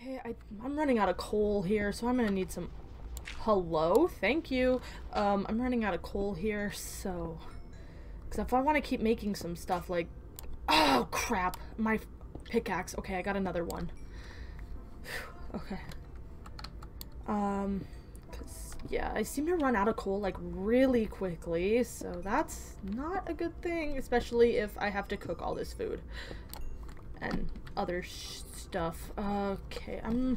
Okay, I, I'm running out of coal here, so I'm gonna need some... Hello? Thank you. Um, I'm running out of coal here, so... Because if I want to keep making some stuff, like... Oh, crap! My pickaxe. Okay, I got another one. okay. Um, cause, yeah, I seem to run out of coal, like, really quickly, so that's not a good thing, especially if I have to cook all this food. And other stuff. Okay, I'm...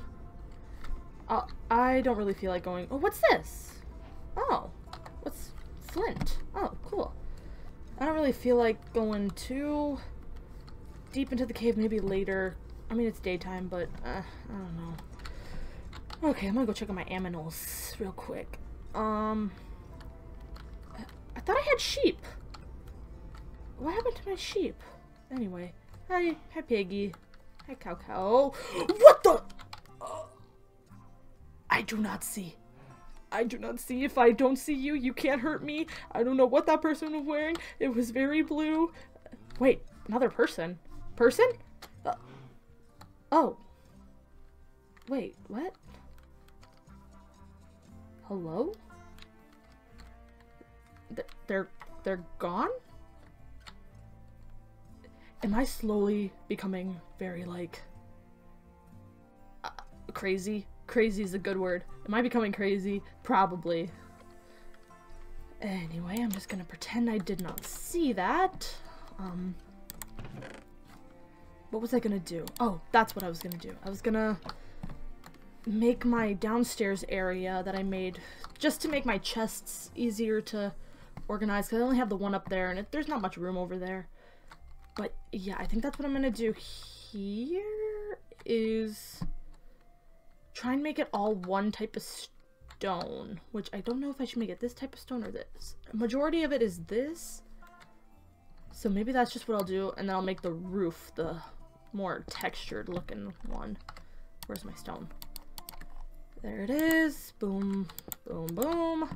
Uh, I don't really feel like going... Oh, what's this? Oh, what's flint? Oh, cool. I don't really feel like going too deep into the cave, maybe later. I mean, it's daytime, but uh, I don't know. Okay, I'm gonna go check on my aminals real quick. Um, I thought I had sheep. What happened to my sheep? Anyway, hi, hi piggy, hi cow cow. What the? Uh, I do not see. I do not see. If I don't see you, you can't hurt me. I don't know what that person was wearing. It was very blue. Wait, another person? Person? Uh, oh. Wait, what? Hello? Th they're, they're gone? Am I slowly becoming very, like, uh, crazy? Crazy is a good word. Am I becoming crazy? Probably. Anyway, I'm just gonna pretend I did not see that. Um, what was I gonna do? Oh, that's what I was gonna do. I was gonna make my downstairs area that I made just to make my chests easier to organize because I only have the one up there and it, there's not much room over there. But yeah, I think that's what I'm gonna do here is try and make it all one type of stone, which I don't know if I should make it this type of stone or this. Majority of it is this. So maybe that's just what I'll do, and then I'll make the roof the more textured looking one. Where's my stone? There it is. Boom, boom, boom.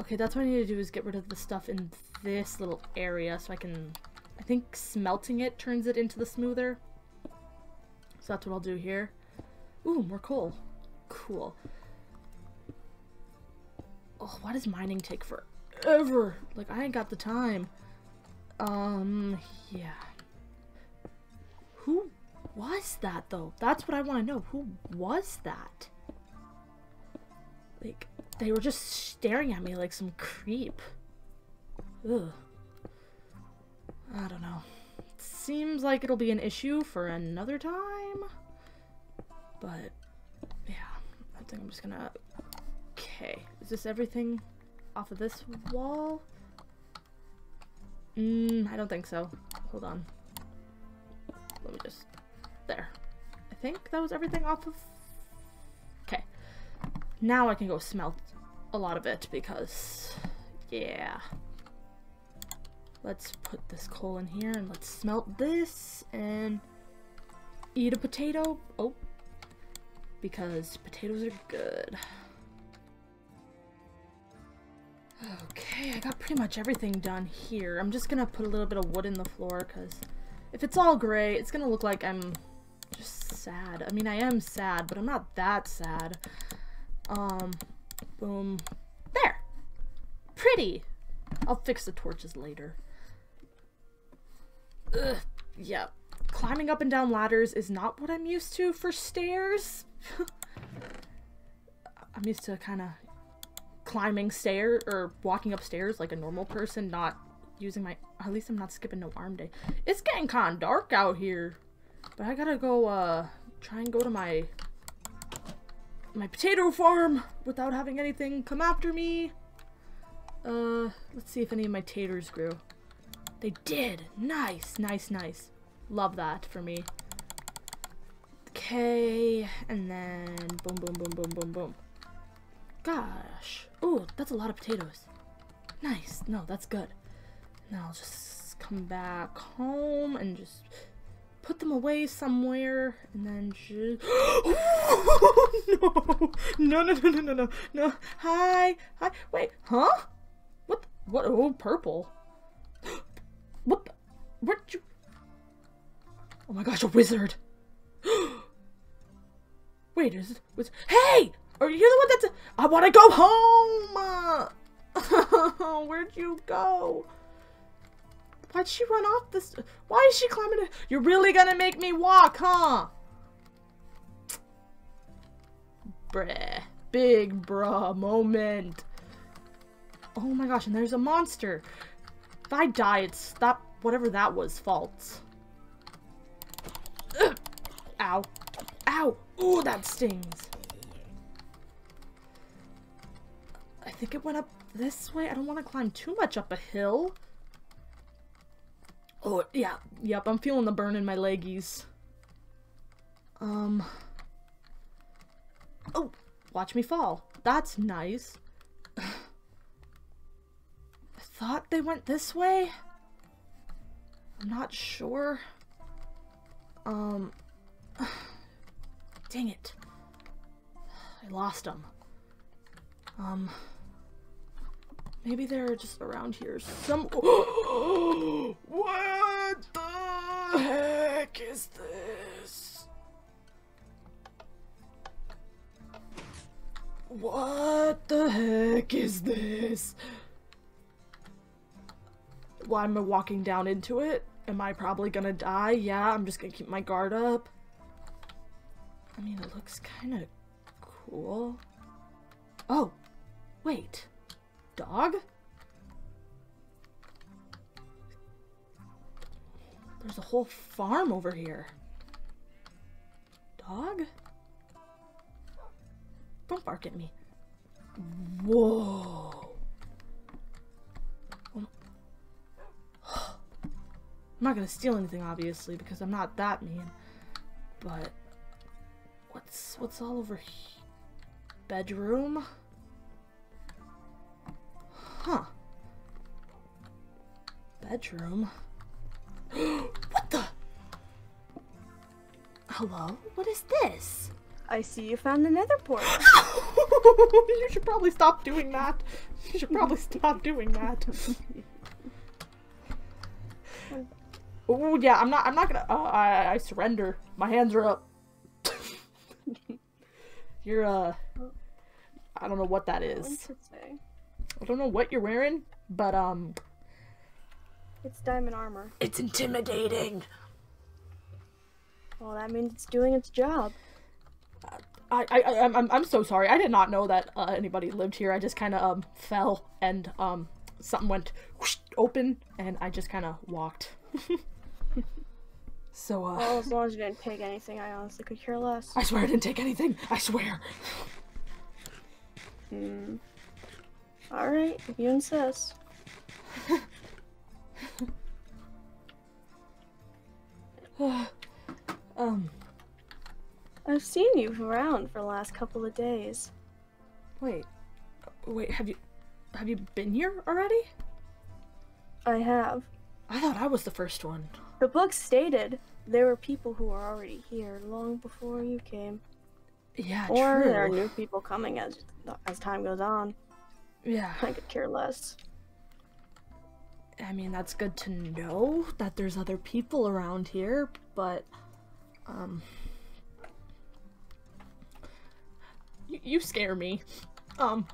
Okay, that's what I need to do is get rid of the stuff in this little area so I can... I think smelting it turns it into the smoother. So that's what I'll do here. Ooh, more coal. Cool. Oh, why does mining take forever? Like, I ain't got the time. Um, yeah. Who was that, though? That's what I want to know. Who was that? Like, they were just staring at me like some creep. Ugh. I don't know. Seems like it'll be an issue for another time. But, yeah. I think I'm just gonna... Okay. Is this everything off of this wall? Mm, I don't think so. Hold on. Let me just... There. I think that was everything off of... Okay. Now I can go smelt a lot of it because... Yeah. Let's put this coal in here and let's smelt this and eat a potato. Oh. Because potatoes are good. Okay, I got pretty much everything done here. I'm just gonna put a little bit of wood in the floor because if it's all gray, it's gonna look like I'm just sad. I mean, I am sad, but I'm not that sad. Um, boom. There! Pretty! I'll fix the torches later. Ugh, yeah. Climbing up and down ladders is not what I'm used to for stairs. I'm used to kind of climbing stairs or walking upstairs like a normal person, not using my at least I'm not skipping no arm day. It's getting kind of dark out here. But I gotta go uh try and go to my my potato farm without having anything come after me. Uh let's see if any of my taters grew. They did. Nice, nice, nice. Love that for me. Okay, and then boom, boom, boom, boom, boom, boom. Gosh. Ooh, that's a lot of potatoes. Nice. No, that's good. Now I'll just come back home and just put them away somewhere and then just oh, no no no no no no no hi hi wait huh what what oh purple what the, you oh my gosh a wizard Wait, is it was Hey! Are you the one that's I wanna go home! Where'd you go? Why'd she run off this why is she climbing it? You're really gonna make me walk, huh? Bruh. Big bruh moment. Oh my gosh, and there's a monster. If I die, it's that whatever that was. Ugh. Ow. Ow! Ooh, that stings. I think it went up this way. I don't want to climb too much up a hill. Oh, yeah. Yep, I'm feeling the burn in my leggies. Um. Oh, watch me fall. That's nice. I thought they went this way. I'm not sure. Um. Dang it. I lost them. Um. Maybe they're just around here. Some. what the heck is this? What the heck is this? Why am I walking down into it? Am I probably gonna die? Yeah, I'm just gonna keep my guard up. I mean, it looks kind of cool. Oh, wait. Dog? There's a whole farm over here. Dog? Don't bark at me. Whoa. Not gonna steal anything, obviously, because I'm not that mean. But what's what's all over here? Bedroom? Huh. Bedroom? what the? Hello? What is this? I see you found the nether portal. you should probably stop doing that. You should probably stop doing that. oh yeah, I'm not. I'm not gonna. Uh, I I surrender. My hands are up. You're uh. I don't know what that is. I don't know what you're wearing, but um. It's diamond armor. It's intimidating. Well, that means it's doing its job. I, I, I I'm, I'm so sorry. I did not know that uh, anybody lived here. I just kind of um fell and um something went whoosh, open and I just kind of walked. so uh. Well, as long as you didn't take anything, I honestly could care less. I swear I didn't take anything. I swear. Hmm. All right, if you insist. um. I've seen you around for the last couple of days. Wait, wait. Have you, have you been here already? I have. I thought I was the first one. The book stated there were people who were already here long before you came. Yeah, or true. there are new people coming as as time goes on. Yeah. I could care less. I mean, that's good to know that there's other people around here, but um you, you scare me. Um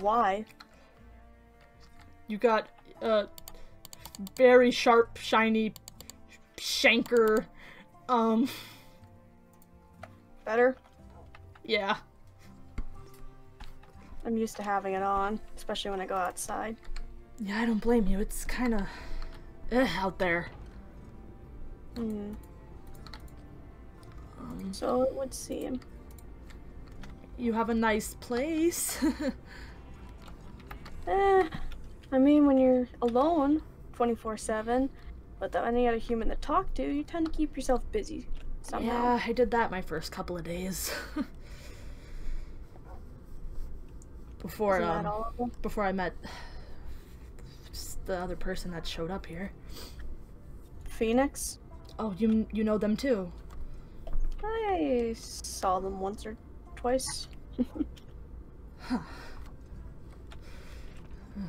Why? You got a very sharp, shiny shanker. Um Better? yeah. I'm used to having it on, especially when I go outside. Yeah, I don't blame you. It's kind of eh, out there. Hmm. Um, So it would seem. you have a nice place. Eh. I mean, when you're alone 24 7, without any other human to talk to, you tend to keep yourself busy somehow. yeah, I did that my first couple of days. before um, before I met the other person that showed up here. Phoenix? Oh, you you know them too. I saw them once or twice.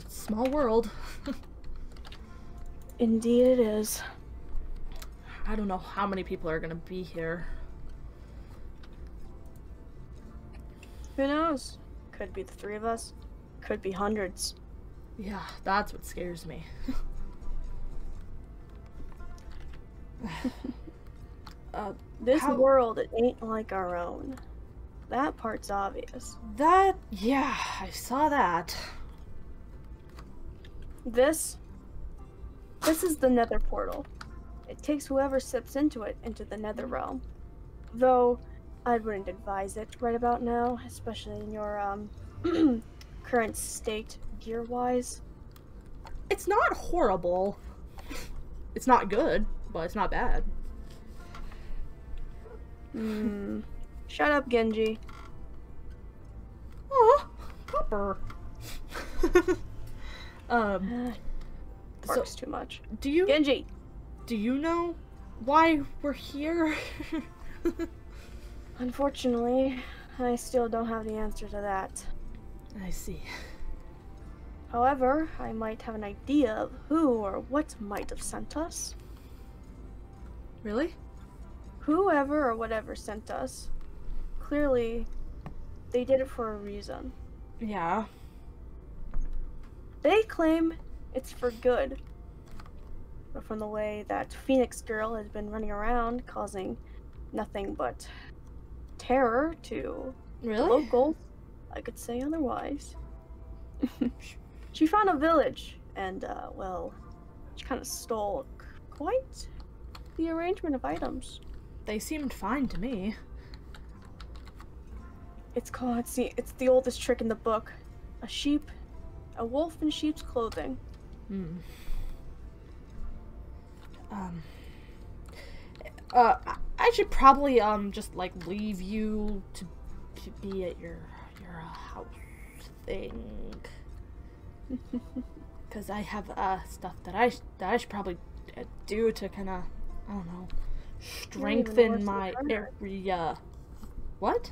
Small world. Indeed, it is. I don't know how many people are gonna be here. Who knows? Could be the three of us. Could be hundreds. Yeah, that's what scares me. uh, This How- world it ain't like our own. That part's obvious. that, yeah, I saw that. This this is the nether portal. It takes whoever steps into it into the nether realm. Though I wouldn't advise it right about now, especially in your um current state gear wise. It's not horrible. It's not good, but it's not bad. Hmm. Shut up, Genji. Oh, copper. um, so Barks too much. do you Genji! do you know why we're here? Unfortunately, I still don't have the answer to that. I see. However, I might have an idea of who or what might have sent us. Really? Whoever or whatever sent us, clearly, they did it for a reason. Yeah. They claim it's for good. But from the way that Phoenix Girl has been running around causing nothing but terror to Really? locals, I could say otherwise. she found a village, and, uh, well, she kind of stole quite the arrangement of items. They seemed fine to me. It's called, the, it's the oldest trick in the book. A sheep, a wolf in sheep's clothing. Hmm. Um. Uh, I- should probably um just like leave you to, to be at your your house thing, cause I have uh stuff that I that I should probably uh, do to kind of I don't know You're even worse strengthen my area. What?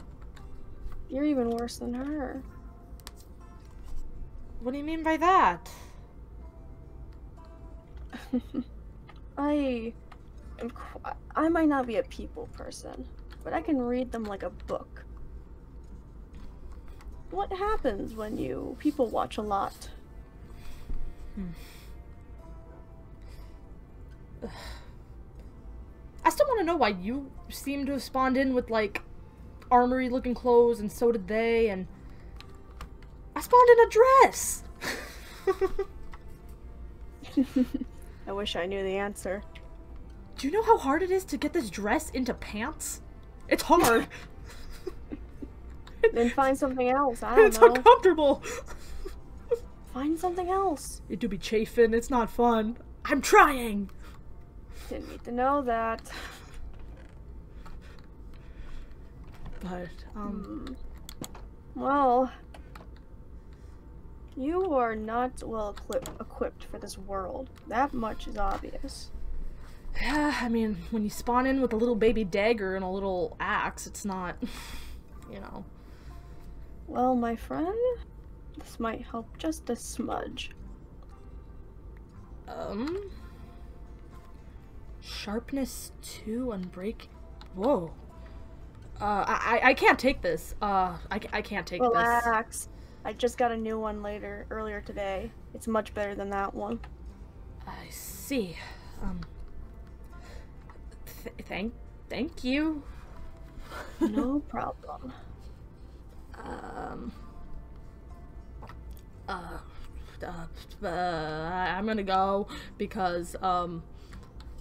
You're even worse than her. What do you mean by that? I am. Qu- I might not be a people person, but I can read them like a book. What happens when you people watch a lot? Hmm. I still want to know why you seem to have spawned in with like armory looking clothes, and so did they, and I spawned in a dress. I wish I knew the answer. Do you know how hard it is to get this dress into pants? It's hard. Then find something else. I don't it's know. uncomfortable. Find something else. It do be chafing. It's not fun. I'm trying. Didn't need to know that. But um, Hmm. Well, you are not well equip- equipped for this world. That much is obvious. yeah. I mean, when you spawn in with a little baby dagger and a little axe, it's not, you know. Well, my friend, this might help just a smudge. Um. Sharpness 2 unbreak. Whoa. Uh, I, I- I can't take this. Uh, I, I can't take this. Relax. I just got a new one later, earlier today. It's much better than that one. I see. Um. Th- thank, thank you. No problem. Um. Uh, uh, uh, I'm gonna go because um,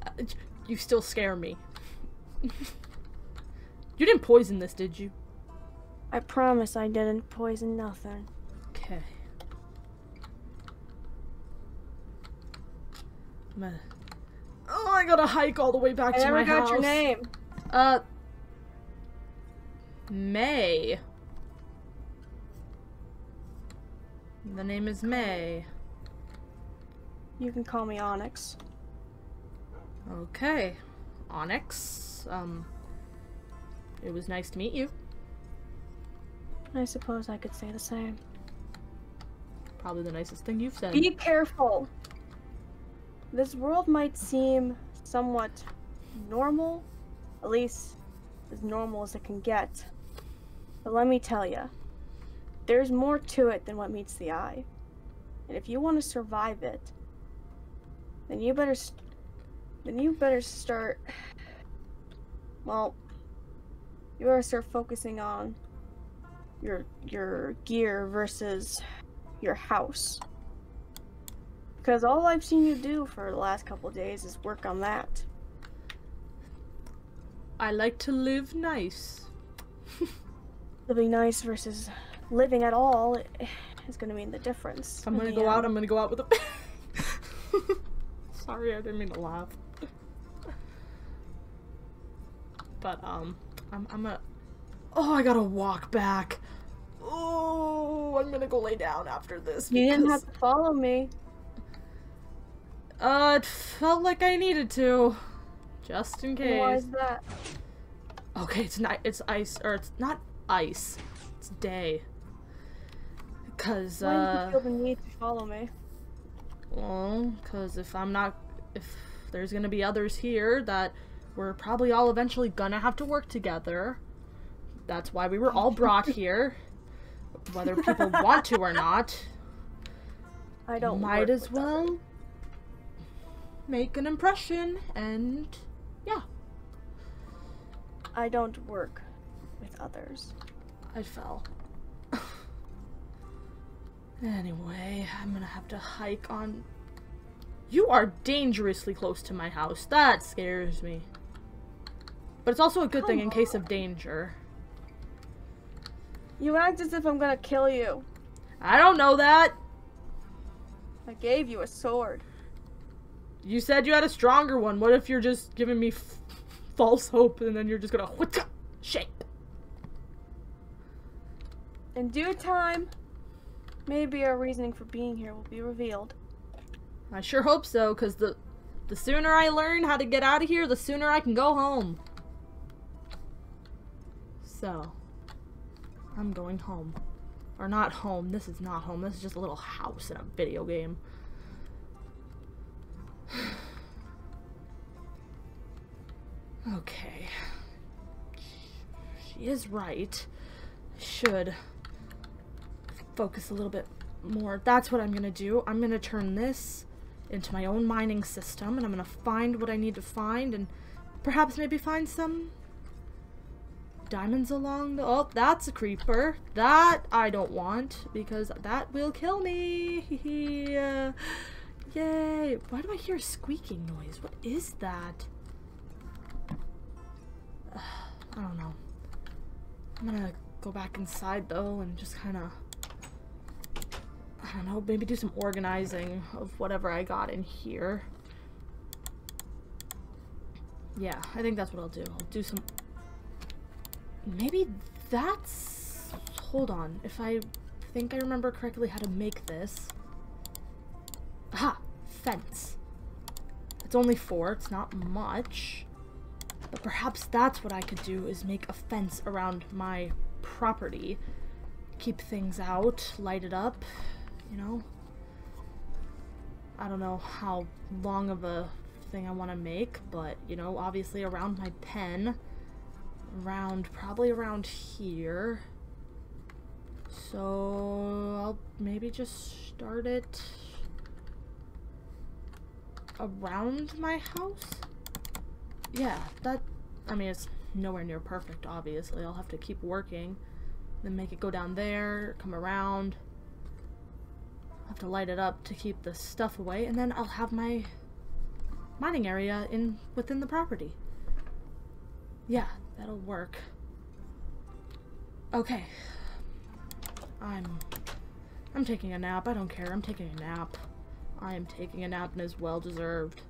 uh, you still scare me. you didn't poison this, did you? I promise I didn't poison nothing. Okay. I'm gonna... Oh, I gotta hike all the way back I to never my got your name. Uh, May. The name is May. You can call me Onyx. Okay. Onyx. Um, it was nice to meet you. I suppose I could say the same. Probably the nicest thing you've said. Be careful. This world might seem somewhat normal, at least as normal as it can get. But let me tell you, there's more to it than what meets the eye. And if you want to survive it, then you better then you better start well, you better start focusing on your your gear versus your house. Because all I've seen you do for the last couple days is work on that. I like to live nice. Living nice versus living at all is going to mean the difference. I'm gonna the go out. I'm gonna go out with a. Sorry, I didn't mean to laugh. But, um, I'm, I'm gonna. Oh, I gotta walk back. Oh, I'm gonna go lay down after this. You didn't have to follow me. Uh, it felt like I needed to. Just in case. Why is that? Okay, it's not. It's ice, or it's not ice. It's day. Cause Why uh, you feel the need to follow me? well, cause if I'm not, if there's gonna be others here that we're probably all eventually gonna have to work together. That's why we were all brought here, whether people want to or not. I don't Might as well. Make an impression, and yeah, I don't work with others. I fell. anyway, I'm gonna have to hike on. You are dangerously close to my house. That scares me. But it's also a good thing in Come case of danger. You act as if I'm gonna kill you. I don't know that. I gave you a sword. You said you had a stronger one. What if you're just giving me f- false hope and then you're just gonna shape? In due time, maybe our reasoning for being here will be revealed. I sure hope so, cause the the sooner I learn how to get out of here, the sooner I can go home. So, I'm going home. Or not home. This is not home. This is just a little house in a video game. Okay. She is right. Should focus a little bit more. That's what I'm gonna do. I'm gonna turn this into my own mining system and I'm gonna find what I need to find and perhaps maybe find some diamonds along the oh that's a creeper that I don't want because that will kill me yay why do I hear a squeaking noise what is that I don't know I'm gonna go back inside though and just kind of I don't know, maybe do some organizing of whatever I got in here. Yeah, I think that's what I'll do. I'll do some... Maybe that's... Hold on. If I think I remember correctly how to make this... Aha! Fence. It's only four. It's not much. But perhaps that's what I could do, is make a fence around my property. Keep things out, light it up, you know? I don't know how long of a thing I want to make, but, you know, obviously around my pen. Around, probably around here. So, I'll maybe just start it around my house? Yeah, that, I mean, it's nowhere near perfect, obviously. I'll have to keep working. Then make it go down there, come around. I'll have to light it up to keep the stuff away, and then I'll have my mining area in within the property. Yeah, that'll work. Okay. I'm I'm taking a nap. I don't care. I'm taking a nap. I am taking a nap and is well deserved.